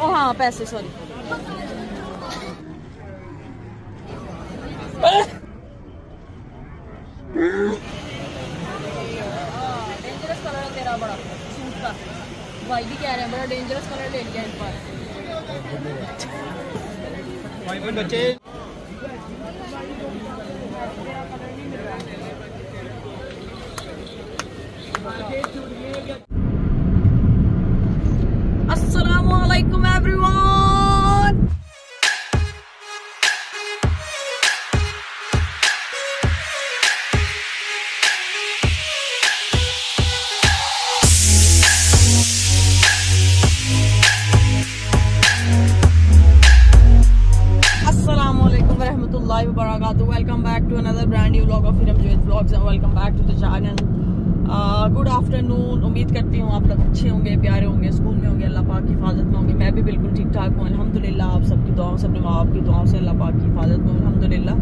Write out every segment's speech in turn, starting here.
ओ हाँ पैसे sorry dangerous colour है तेरा बड़ा सूट का। भाई भी कह रहे हैं बड़ा डेंजरस कलर ले लिया इन पर बच्चे? अस्सलाम everyone. गुड आफ्टरनून उम्मीद करती हूँ आप लोग अच्छे होंगे, प्यारे होंगे स्कूल में होंगे, अल्लाह पाक की हिफाजत में होंगे। मैं भी बिल्कुल ठीक ठाक हूँ, अल्हम्दुलिल्लाह, आप सबकी दुआओं से, अपने माँ बाप की दुआओं से अल्लाह पाक की हिफाजत में अल्हम्दुलिल्लाह।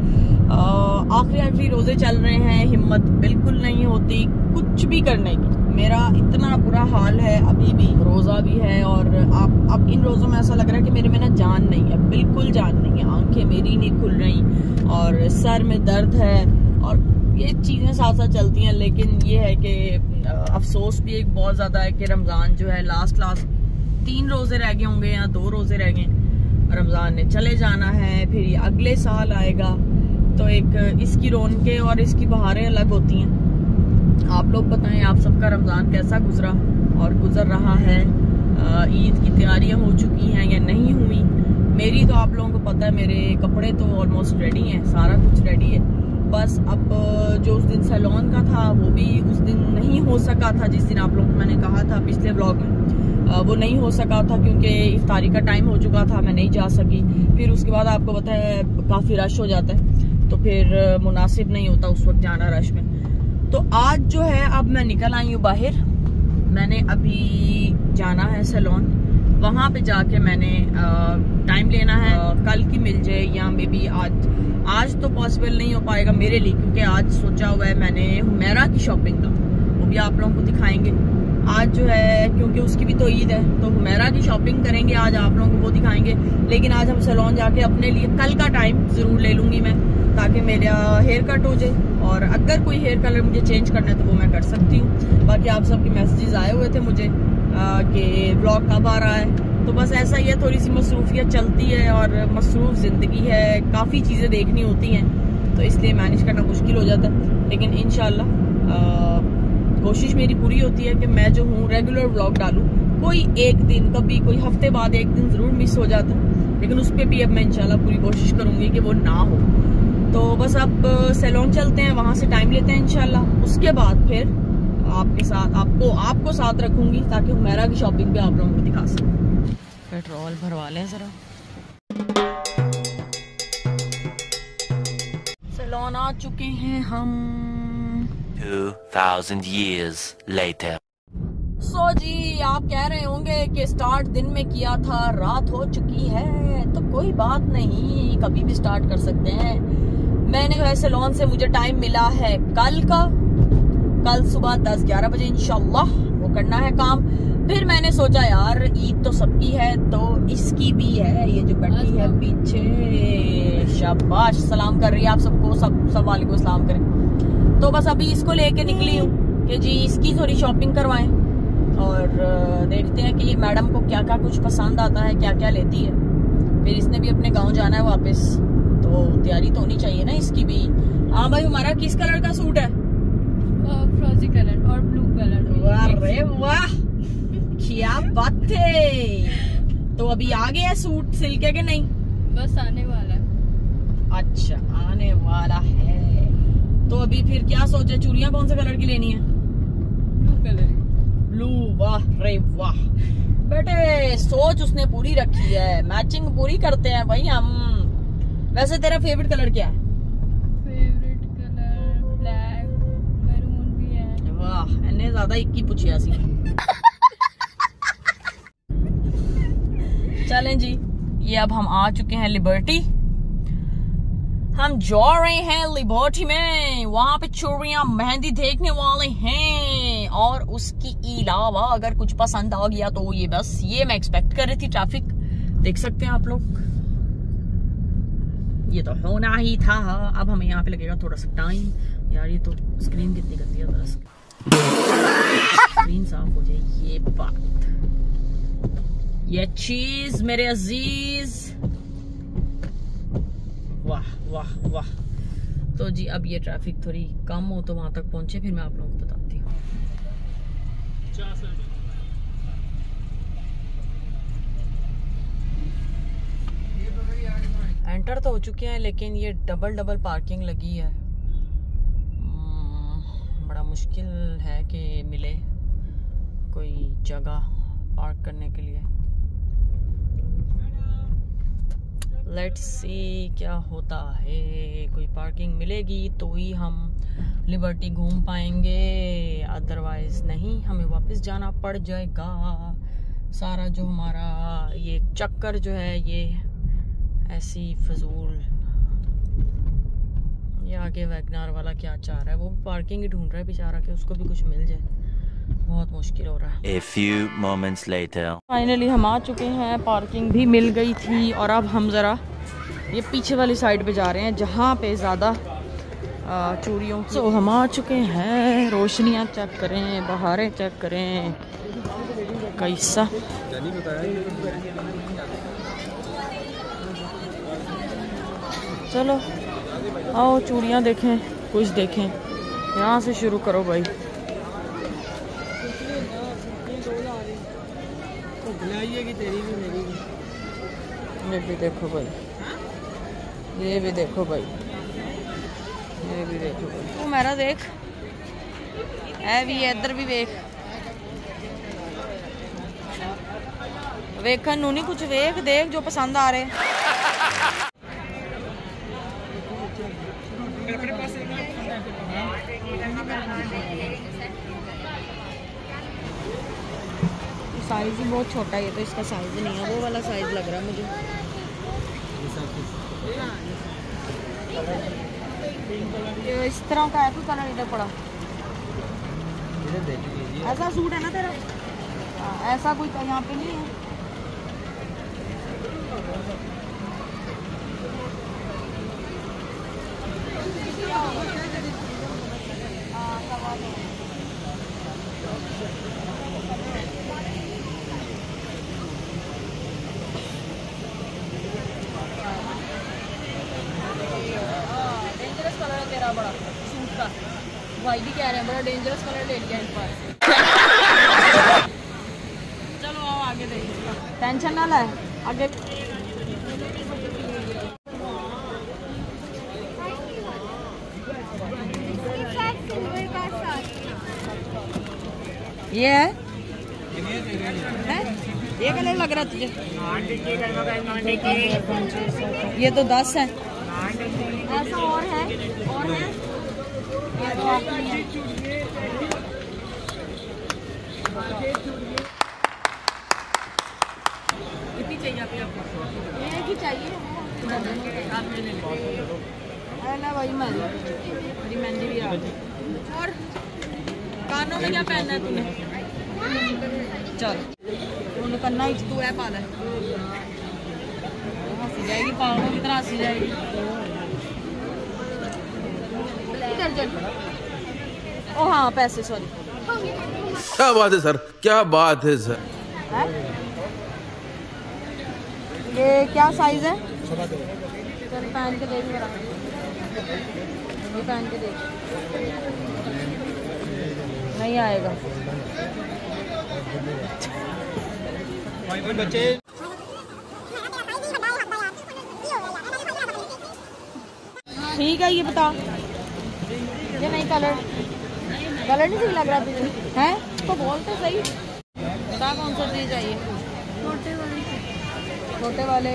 आखिरी आखिरी रोज़े चल रहे हैं, हिम्मत बिल्कुल नहीं होती कुछ भी करने की। मेरा इतना बुरा हाल है, अभी भी रोजा भी है और आप, अब इन रोजों में ऐसा लग रहा है कि मेरे में ना जान नहीं है, बिल्कुल जान नहीं है। आँखें मेरी नहीं खुल रही और सर में दर्द है और ये चीज़ें साथ साथ चलती हैं, लेकिन ये है कि अफसोस भी एक बहुत ज़्यादा है कि रमज़ान जो है लास्ट लास्ट तीन रोज़े रह गए होंगे या दो रोज़े रह गए रमज़ान ने। चले जाना है, फिर ये अगले साल आएगा। तो एक इसकी रौनकें और इसकी बहारें अलग होती हैं। आप लोग बताएँ, आप सबका रमज़ान कैसा गुजरा और गुजर रहा है? ईद की तैयारियाँ हो चुकी हैं या नहीं हुई? मेरी तो आप लोगों को पता है, मेरे कपड़े तो ऑलमोस्ट रेडी हैं, सारा कुछ रेडी है। दिन सैलॉन का था, वो भी उस दिन नहीं हो सका था जिस दिन आप लोगों मैंने कहा था पिछले ब्लॉग में। वो नहीं हो सका था क्योंकि इफ्तारी का टाइम हो चुका था, मैं नहीं जा सकी। फिर उसके बाद आपको पता है, काफ़ी रश हो जाता है। तो फिर मुनासिब नहीं होता उस वक्त जाना रश में। तो आज जो है, अब मैं निकल आई हूँ बाहर। मैंने अभी जाना है सैलून वहाँ पे जाके मैंने टाइम लेना है। अ, कल की मिल जाए या मे बी आज। आज तो पॉसिबल नहीं हो पाएगा मेरे लिए क्योंकि आज सोचा हुआ है मैंने हुमेरा की शॉपिंग का। वो भी आप लोगों को दिखाएँगे। आज जो है क्योंकि उसकी भी तो ईद है तो हुमेरा की शॉपिंग करेंगे आज आप लोगों को वो दिखाएँगे। लेकिन आज हम सैलून जाके अपने लिए कल का टाइम ज़रूर ले लूँगी मैं ताकि मेरा हेयर कट हो जाए। और अगर कोई हेयर कलर मुझे चेंज करना है तो वो मैं कर सकती हूँ। बाकी आप सबके मैसेजेस आए हुए थे मुझे। कि ब्लॉग कब आ रहा है? तो बस ऐसा ही है थोड़ी सी मसरूफियत चलती है और मसरूफ ज़िंदगी है, काफ़ी चीज़ें देखनी होती हैं तो इसलिए मैनेज करना मुश्किल हो जाता है। लेकिन इन कोशिश मेरी पूरी होती है कि मैं जो हूँ रेगुलर ब्लॉग डालूँ। कोई एक दिन, कभी कोई हफ़्ते बाद एक दिन ज़रूर मिस हो जाता है, लेकिन उस पर भी अब मैं इंशाल्लाह पूरी कोशिश करूँगी कि वो ना हो। तो बस अब, सैलून चलते हैं, वहाँ से टाइम लेते हैं इंशाल्लाह। उसके बाद फिर आपके साथ आपको आपको साथ रखूँगी ताकि हुमेरा की शॉपिंग भी आप लोगों को दिखा सकूँ। पेट्रोल भरवा लें जरा। सैलून आ चुके हैं हम। 2,000 years later. सो जी आप कह रहे होंगे कि स्टार्ट दिन में किया था रात हो चुकी है तो कोई बात नहीं कभी भी स्टार्ट कर सकते हैं। मैंने जो है सैलून से मुझे टाइम मिला है कल का। कल सुबह दस ग्यारह बजे इंशाल्लाह वो करना है काम। फिर मैंने सोचा यार ईद तो सबकी है तो इसकी भी है ये जो बैठी है पीछे। शाबाश सलाम कर रही है आप सबको सब सब वाले को सलाम करें। तो बस अभी इसको लेके निकली हूँ कि जी इसकी थोड़ी शॉपिंग करवाएँ। और देखते हैं कि ये मैडम को क्या क्या कुछ पसंद आता है क्या क्या लेती है। फिर इसने भी अपने गाँव जाना है वापस। तो तैयारी तो होनी चाहिए ना इसकी भी। हाँ भाई हमारा किस कलर का सूट है? फ्रोजी कलर और ब्लू कलर वाह वाह। क्या बात है। तो अभी आ गया सूट सिल्के के नहीं? बस आने वाला है। अच्छा आने वाला है। तो अभी फिर क्या सोचे? चूड़ियाँ कौन से कलर की लेनी है? ब्लू कलर ब्लू वाह रे वाह। बेटे सोच उसने पूरी रखी है। मैचिंग पूरी करते हैं भाई हम। वैसे तेरा फेवरेट कलर क्या है? ज़्यादा एक ही पूछिया सी चलें जी, ये अब हम आ चुके हैं लिबर्टी हम जा रहे हैं लिबर्टी में, वहाँ पे चोरियाँ, मेहंदी देखने वाले हैं, और उसके अलावा अगर कुछ पसंद आ गया तो ये बस, ये मैं एक्सपेक्ट कर रही थी ट्रैफ़िक देख सकते हैं आप लोग। ये तो होना ही था, अब हमें यहाँ पे लगेगा थोड़ा सा टाइम यार, ये तो स्क्रीन कितनी गंदी है साफ़ हो जाए ये बात ये चीज़ मेरे अज़ीज़। वाह वाह वाह। तो जी, अब ये ट्रैफ़िक थोड़ी कम हो तो वहाँ तक पहुँचे, फिर मैं आप लोगों को बताती हूँ। एंटर तो हो चुके हैं, लेकिन ये डबल डबल पार्किंग लगी है। बड़ा मुश्किल है कि मिले कोई जगह पार्क करने के लिए। लेट्स सी क्या होता है। कोई पार्किंग मिलेगी तो ही हम लिबर्टी घूम पाएँगे। अदरवाइज़ नहीं, हमें वापस जाना पड़ जाएगा। सारा जो हमारा ये चक्कर जो है, ये ऐसी फजूल आगे वैगनार वाला क्या चाह रहा है? वो पार्किंग ही ढूंढ रहा है बेचारा कि उसको भी कुछ मिल जाए। बहुत मुश्किल हो रहा है। A few moments later. Finally हम आ चुके हैं। पार्किंग भी मिल गई थी और अब हम ज़रा ये पीछे वाली साइड पे जा रहे हैं जहाँ पे ज़्यादा चूड़ियों सो हम आ चुके हैं। रोशनियाँ चेक करें बहारें चेक करें। कैसा? चलो। आओ चूड़ियाँ देखें, कुछ देखें। यहाँ से शुरू करो भाई। ये भी देखो भाई। ये भी देखो भाई। ये भी देखो भाई। तू मेरा देख। ऐ भी, इधर भी देख। वेखन नहीं कुछ वेख, देख जो पसंद आ रहे। अपने पास साइज़ ही बहुत छोटा है तो इसका साइज़ नहीं है। वो वाला साइज़ लग रहा है मुझे। इस तरह का है तो कलर इधर पड़ा। ऐसा सूट है ना तेरा? हाँ, ऐसा कोई तो यहाँ पे नहीं है। भाई भी कह रहे हैं बड़ा डेंजरस कलर ले लिया इन पर चलो आओ आगे देखिए टेंशन ना लाए आगे ये है। है? ये कलर लग रहा तुझे? ये तो दस है। ऐसा और है? और है? ये तो कितनी चाहिए आपको एक ही चाहिए। अरे भाई मेहंदी। मेरी मेहंदी भी आ और कानों में क्या पहनना है तूने? चल। तू है पाला हँसी जाएगी की हँसी जाएगी। ओ हाँ पैसे सॉरी क्या बात है सर? क्या बात है सर? है? ये क्या साइज़ है? चल पहन के देख मेरा। ये पहन के देख। नहीं आएगा। ठीक है, ये बता ये नहीं कलर कलर नहीं सही लग रहा तुझे? हैं? तो बोल तो सही। बता कौन सा चीज़ चाहिए छोटे वाले। छोटे वाले।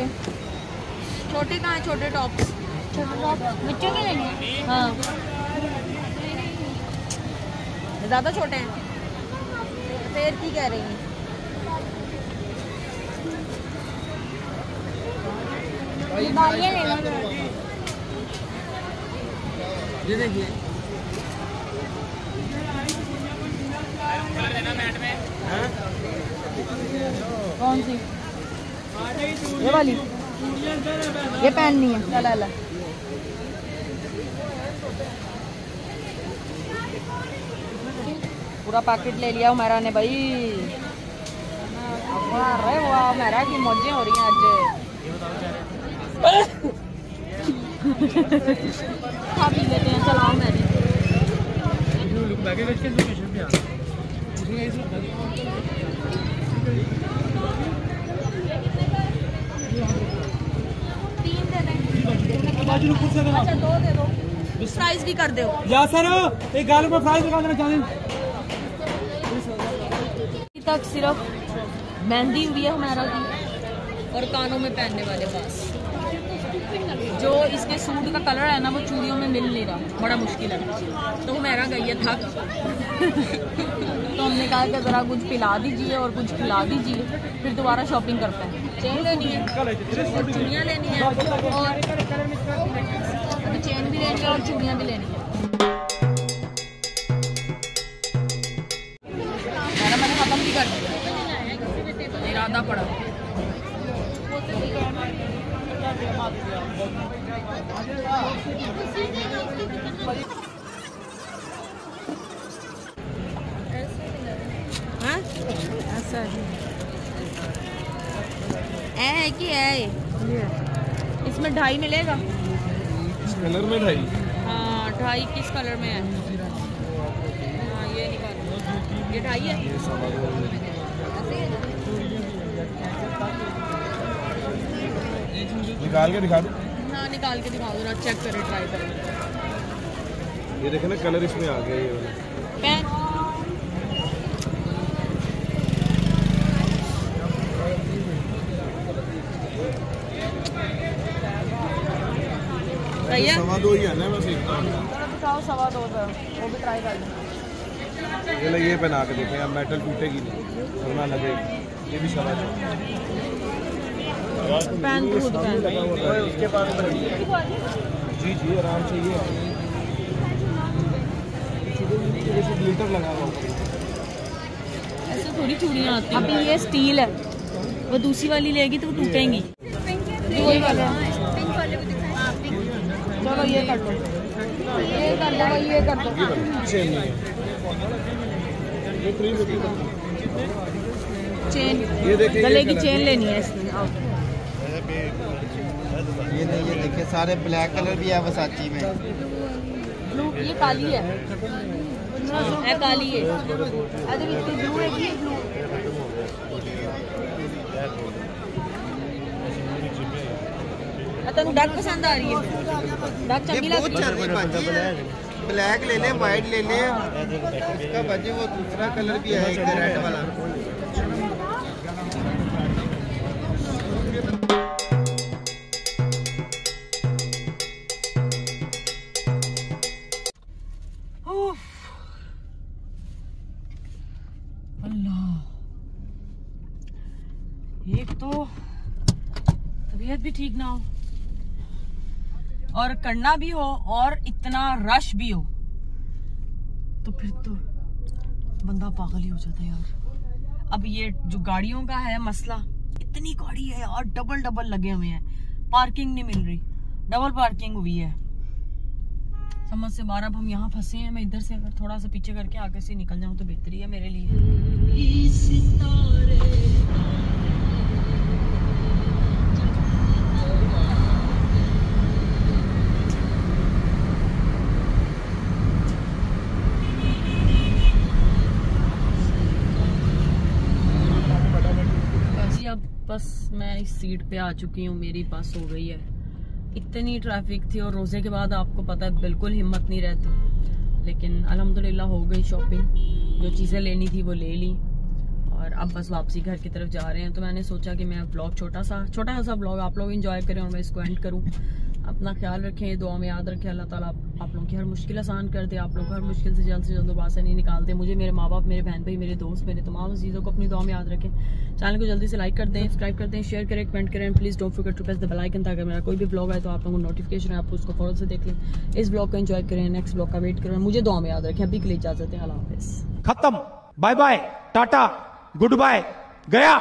छोटे कहाँ छोटे टॉप छोटे टॉप बच्चों के लेने हाँ? ज़्यादा छोटे हैं। फिर की कह रही हैं। बालियाँ ले लो कौन सी? ये वाली। ये पहननी है ला ला ला पूरा पैकेट ले लिया मेरा ने भाई। अरे वाह मेरा की मौजें हो रही हैं आज। खा पी लेते हैं चलाओ मैंने तीन दे दें। अच्छा दो दे दो। प्राइस भी कर दो। या सर एक गाल पर फ्राइज लगा देना चाहते तक सिर्फ़ मेहंदी हुई है हमारा और कानों में पहनने वाले बस जो इसके सूट का कलर है ना, वो चूड़ियों में मिल नहीं रहा। बड़ा मुश्किल है। तो हमारा गई थक तो हमने कहा कि ज़रा कुछ पिला दीजिए और कुछ खिला दीजिए, फिर दोबारा शॉपिंग करते हैं। चेन लेनी है। और चूड़ियाँ लेनी है। और चेन भी लेनी है और चूड़ियाँ भी लेनी है। मैंने खत्म भी कर दिया। इरादा पड़ा। हाँ? ऐ है कि है इसमें ढाई मिलेगा। कलर में ढाई? हाँ ढाई किस कलर में है? हाँ ये निकाल। ये ढाई है। निकाल के दिखा दो। निकाल के दिखाओ जरा चेक करें ट्राई करें। ये देखे ना कलर इसमें आ गया ये वाला। सही है सवा दो ही है ना बस एक थोड़ा दिखाओ सवा दो सौ वो भी ट्राई कर लो। ये पहना के देखें अब मेटल टूटेगी नहीं वरना लगे ये भी सवा दो। पैन खुद पैन उसके पास जी जी आराम से ये। ग्लिटर लगा ऐसे थोड़ी चूड़ियाँ आती अभी ये स्टील है। वो दूसरी वाली लेगी तो वो टूटेंगी। वाला। है चलो ये कर दो ये कर दो ये कर दो है। चेन ये देखिए गले की चेन लेनी है इसमें। आओ। ये नहीं ये देखिए सारे ब्लैक कलर भी है वसाची में। ब्लू ये काली है। है काली है। अरे इतनी ब्लू है ये ब्लू तेन डक पसंद आ रही है। डक ये चंगी चल रही भाजी ब्लैक ले लें वाइट ले लें। उसका भाजी वो दूसरा कलर भी है एक रेड वाला। ठीक ना हो। और करना भी हो और इतना रश भी हो तो फिर तो बंदा पागल ही हो जाता है यार। अब ये जो गाड़ियों का है मसला, इतनी गाड़ी है और डबल डबल लगे हुए हैं। पार्किंग नहीं मिल रही डबल पार्किंग हुई है। समझ से बाहर, अब हम यहाँ फंसे हैं, मैं इधर से अगर थोड़ा सा पीछे करके आगे से निकल जाऊँ तो बेहतरी है मेरे लिए जी अब बस मैं इस सीट पे आ चुकी हूँ, मेरी बस हो गई है। इतनी ट्रैफ़िक थी और रोज़े के बाद आपको पता है, बिल्कुल हिम्मत नहीं रहती। लेकिन अलहमदिल्ला हो गई शॉपिंग जो चीज़ें लेनी थी, वो ले ली। और अब बस वापसी घर की तरफ़ जा रहे हैं। तो मैंने सोचा कि मैं ब्लॉग छोटा सा छोटा सा ब्लॉग आप लोग एंजॉय करें और मैं इसको एंड करूँ। अपना ख्याल रखें दुआ में याद रखें। अल्लाह ताला आप, लोगों की हर मुश्किल आसान कर दे। आप लोग हर मुश्किल से जल्द से जल्द से नहीं निकालते। मुझे मेरे माँ बाप मेरे बहन भाई मेरे दोस्त मेरे तमाम चीज़ों को अपनी दुआ में याद रखें। चैनल को जल्दी से लाइक कर दें सब्सक्राइब कर दें शेयर करें कमेंट करें please don't forget to press the bell icon ताकि मेरा कोई भी ब्लॉग आए तो आप लोगों को नोटिफिकेशन है आप उसको फ़ौरन से देख लें। इस ब्लॉग को एंजॉय करें नेक्स्ट ब्लॉग का वेट करें मुझे दुआ में याद रखें। अभी के लिए इजाज़त है। अल्लाह हाफिज़। खत्म। Bye bye tata. Good bye गया।